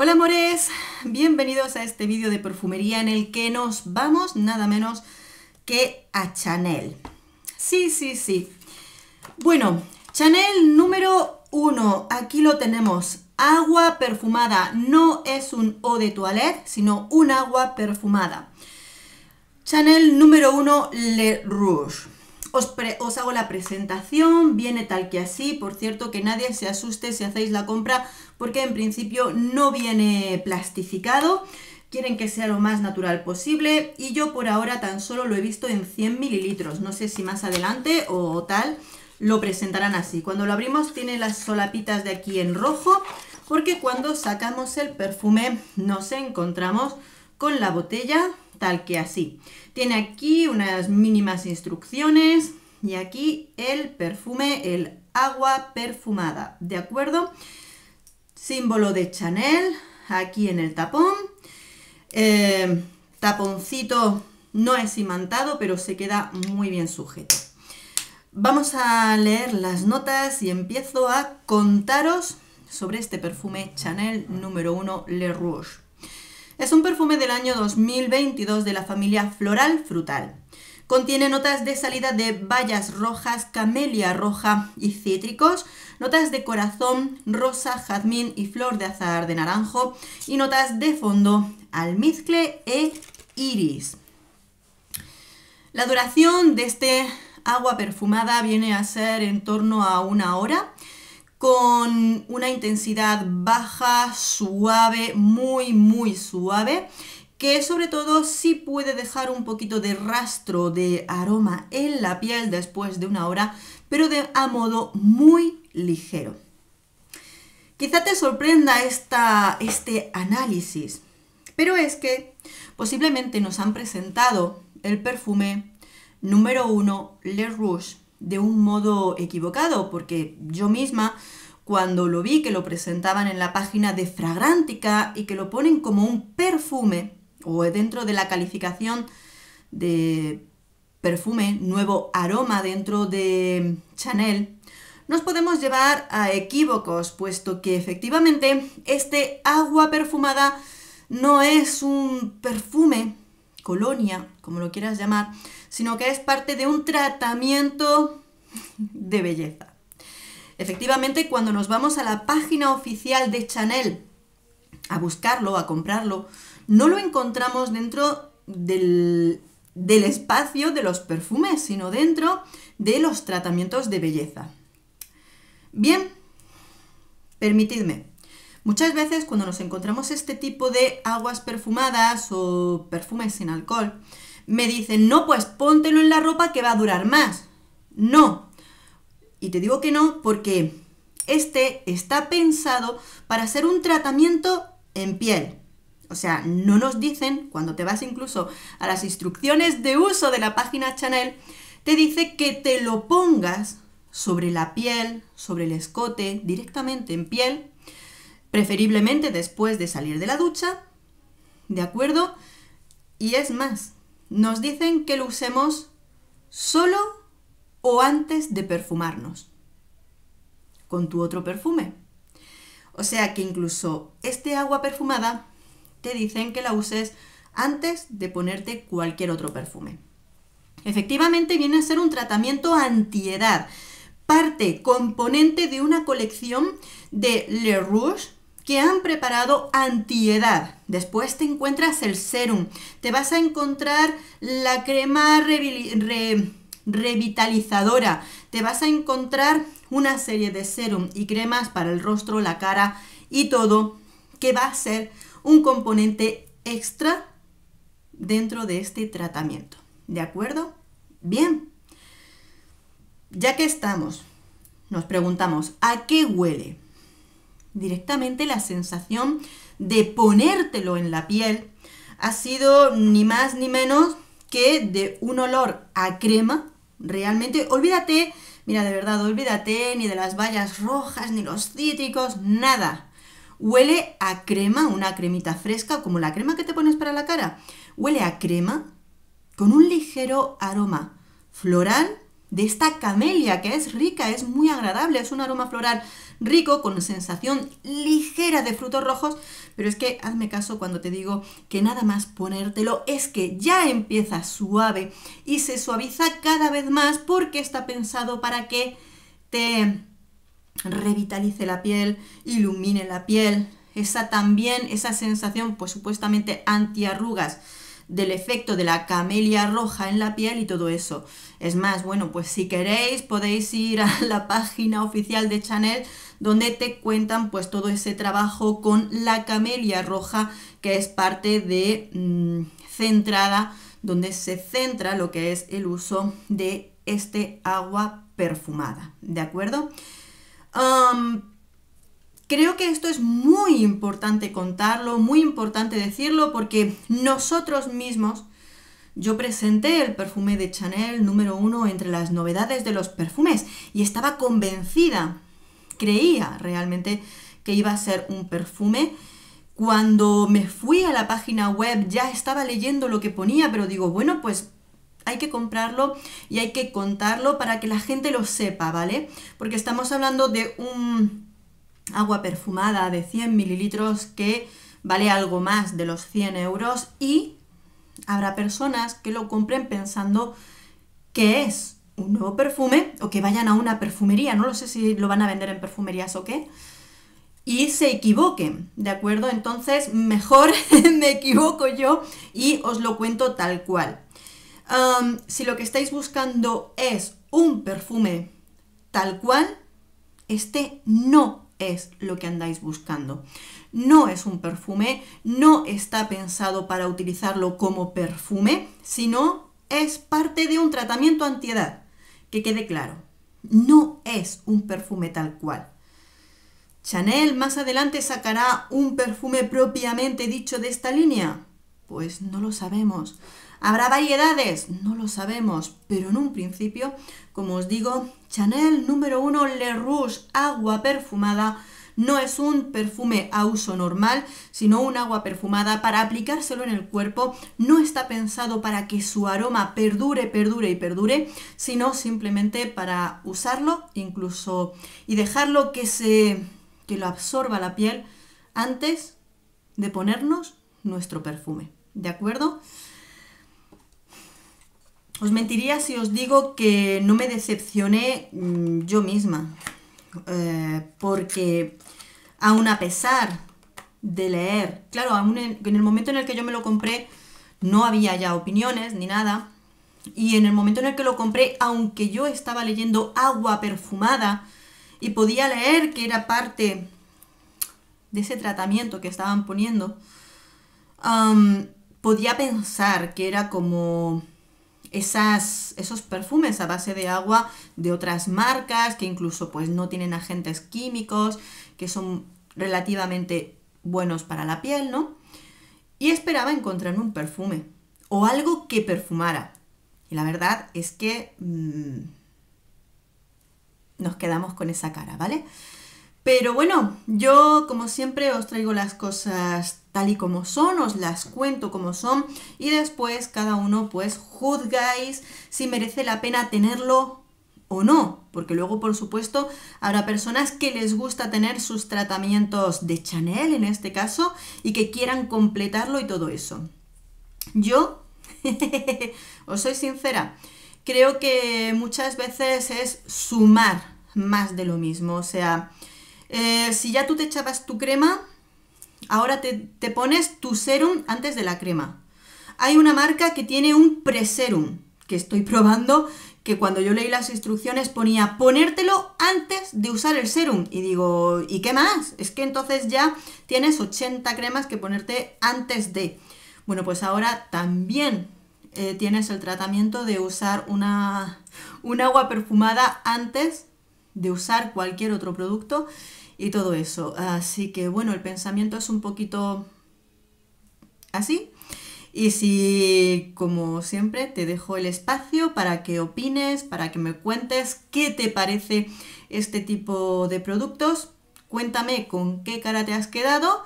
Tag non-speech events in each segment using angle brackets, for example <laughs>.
Hola amores, bienvenidos a este vídeo de perfumería en el que nos vamos nada menos que a Chanel. Sí, sí, sí. Bueno, Chanel número uno, aquí lo tenemos. Agua perfumada, no es un eau de toilette, sino un agua perfumada. Chanel número uno, Le Rouge. Os, os, hago la presentación, viene tal que así, por cierto que nadie se asuste si hacéis la compra porque en principio no viene plastificado, quieren que sea lo más natural posible y yo por ahora tan solo lo he visto en 100 mililitros, no sé si más adelante o tal lo presentarán así. Cuando lo abrimos tiene las solapitas de aquí en rojo porque cuando sacamos el perfume nos encontramos con la botella tal que así. Tiene aquí unas mínimas instrucciones y aquí el perfume, el agua perfumada, ¿de acuerdo? Símbolo de Chanel aquí en el tapón. Eh, taponcito no es imantado, pero se queda muy bien sujeto. Vamos a leer las notas y empiezo a contaros sobre este perfume Chanel número 1 Le Rouge. Es un perfume del año 2022 de la familia floral frutal. Contiene notas de salida de bayas rojas, camelia roja y cítricos, notas de corazón, rosa, jazmín y flor de azahar de naranjo y notas de fondo, almizcle e iris. La duración de este agua perfumada viene a ser en torno a una hora con una intensidad baja, suave, muy muy suave que sobre todo sí puede dejar un poquito de rastro de aroma en la piel después de una hora, pero de a modo muy ligero. Quizá te sorprenda esta, este análisis, pero es que posiblemente nos han presentado el perfume número uno Le Rouge de un modo equivocado, porque yo misma cuando lo vi que lo presentaban en la página de Fragrantica y que lo ponen como un perfume o dentro de la calificación de perfume, nuevo aroma dentro de Chanel, nos podemos llevar a equívocos, puesto que efectivamente este agua perfumada no es un perfume, colonia, como lo quieras llamar, sino que es parte de un tratamiento de belleza. Efectivamente, cuando nos vamos a la página oficial de Chanel a buscarlo, a comprarlo, no lo encontramos dentro del, del espacio de los perfumes, sino dentro de los tratamientos de belleza. Bien, permitidme. Muchas veces cuando nos encontramos este tipo de aguas perfumadas o perfumes sin alcohol, me dicen, no, pues póntelo en la ropa que va a durar más. No. Y te digo que no porque este está pensado para ser un tratamiento en piel. O sea, no nos dicen, cuando te vas incluso a las instrucciones de uso de la página Chanel, te dice que te lo pongas sobre la piel, sobre el escote, directamente en piel, preferiblemente después de salir de la ducha, ¿de acuerdo? Y es más, nos dicen que lo usemos solo o antes de perfumarnos con tu otro perfume. O sea que incluso este agua perfumada te dicen que la uses antes de ponerte cualquier otro perfume. Efectivamente viene a ser un tratamiento antiedad, parte componente de una colección de Le Rouge que han preparado antiedad. Después te encuentras el serum, te vas a encontrar la crema revitalizadora, te vas a encontrar una serie de serum y cremas para el rostro, la cara y todo que va a ser un componente extra dentro de este tratamiento. ¿De acuerdo? Bien. Ya que estamos, nos preguntamos, ¿a qué huele? Directamente la sensación de ponértelo en la piel ha sido ni más ni menos que de un olor a crema. Realmente, olvídate, mira, de verdad, olvídate ni de las bayas rojas, ni los cítricos, nada. Huele a crema, una cremita fresca, como la crema que te pones para la cara. Huele a crema con un ligero aroma floral de esta camelia que es rica, es muy agradable, es un aroma floral rico con sensación ligera de frutos rojos, pero es que hazme caso cuando te digo que nada más ponértelo es que ya empieza suave y se suaviza cada vez más porque está pensado para que te revitalice la piel, ilumine la piel, esa también, esa sensación pues supuestamente antiarrugas del efecto de la camelia roja en la piel y todo eso. Es más, bueno, pues si queréis podéis ir a <laughs> la página oficial de Chanel donde te cuentan pues todo ese trabajo con la camelia roja que es parte de mm, centrada donde se centra lo que es el uso de este agua perfumada, ¿de acuerdo? Creo que esto es muy importante contarlo, muy importante decirlo, porque nosotros mismos, yo presenté el perfume de Chanel número uno entre las novedades de los perfumes y estaba convencida, creía realmente que iba a ser un perfume. Cuando me fui a la página web ya estaba leyendo lo que ponía, pero digo, bueno, pues hay que comprarlo y hay que contarlo para que la gente lo sepa, ¿vale? Porque estamos hablando de un agua perfumada de 100 mililitros que vale algo más de los 100 euros y habrá personas que lo compren pensando que es un nuevo perfume o que vayan a una perfumería, no lo sé si lo van a vender en perfumerías o qué, y se equivoquen, ¿de acuerdo? Entonces mejor <laughs> me equivoco yo y os lo cuento tal cual si lo que estáis buscando es un perfume tal cual, este no es lo que andáis buscando. No es un perfume, no está pensado para utilizarlo como perfume, sino es parte de un tratamiento antiedad. Que quede claro, no es un perfume tal cual. ¿Chanel más adelante sacará un perfume propiamente dicho de esta línea? Pues no lo sabemos. ¿Habrá variedades? No lo sabemos, pero en un principio, como os digo, Chanel número 1 Le Rouge agua perfumada no es un perfume a uso normal, sino un agua perfumada para aplicárselo en el cuerpo. No está pensado para que su aroma perdure, perdure y perdure, sino simplemente para usarlo incluso y dejarlo que se que lo absorba la piel antes de ponernos nuestro perfume. ¿De acuerdo? Os mentiría si os digo que no me decepcioné mm, yo misma, eh, porque aun a pesar de leer, claro, aún en, en, el momento en el que yo me lo compré no había ya opiniones ni nada, y en el momento en el que lo compré, aunque yo estaba leyendo agua perfumada y podía leer que era parte de ese tratamiento que estaban poniendo, podía pensar que era como esas, esos perfumes a base de agua de otras marcas que incluso pues no tienen agentes químicos, que son relativamente buenos para la piel, ¿no? Y esperaba encontrar un perfume o algo que perfumara. Y la verdad es que mm, nos quedamos con esa cara, ¿vale? Pero bueno, yo como siempre os traigo las cosas tal y como son, os las cuento como son y después cada uno pues juzgáis si merece la pena tenerlo o no, porque luego por supuesto habrá personas que les gusta tener sus tratamientos de Chanel en este caso y que quieran completarlo y todo eso. Yo, <laughs> os soy sincera, creo que muchas veces es sumar más de lo mismo, o sea, eh, si ya tú te echabas tu crema, ahora te, pones tu serum antes de la crema. Hay una marca que tiene un preserum, que estoy <laughs> probando, que cuando yo leí las instrucciones ponía ponértelo antes de usar el serum. Y digo, ¿y qué más? Es que entonces ya tienes 80 cremas que ponerte antes de. Bueno, pues ahora también eh, tienes el tratamiento de usar una, un agua perfumada antes de usar cualquier otro producto y todo eso. Así que bueno, el pensamiento es un poquito así. Y si, como siempre, te dejo el espacio para que opines, para que me cuentes qué te parece este tipo de productos. Cuéntame con qué cara te has quedado.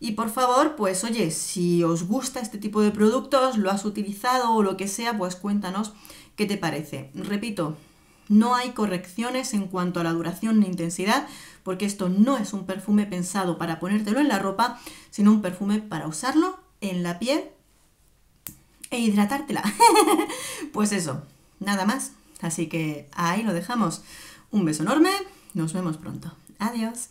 Y por favor, pues oye, si os gusta este tipo de productos, lo has utilizado o lo que sea, pues cuéntanos qué te parece. Repito, No hay correcciones en cuanto a la duración ni intensidad, porque esto no es un perfume pensado para ponértelo en la ropa, sino un perfume para usarlo en la piel e hidratártela. <laughs> pues eso, nada más. Así que ahí lo dejamos. Un beso enorme, nos vemos pronto. Adiós.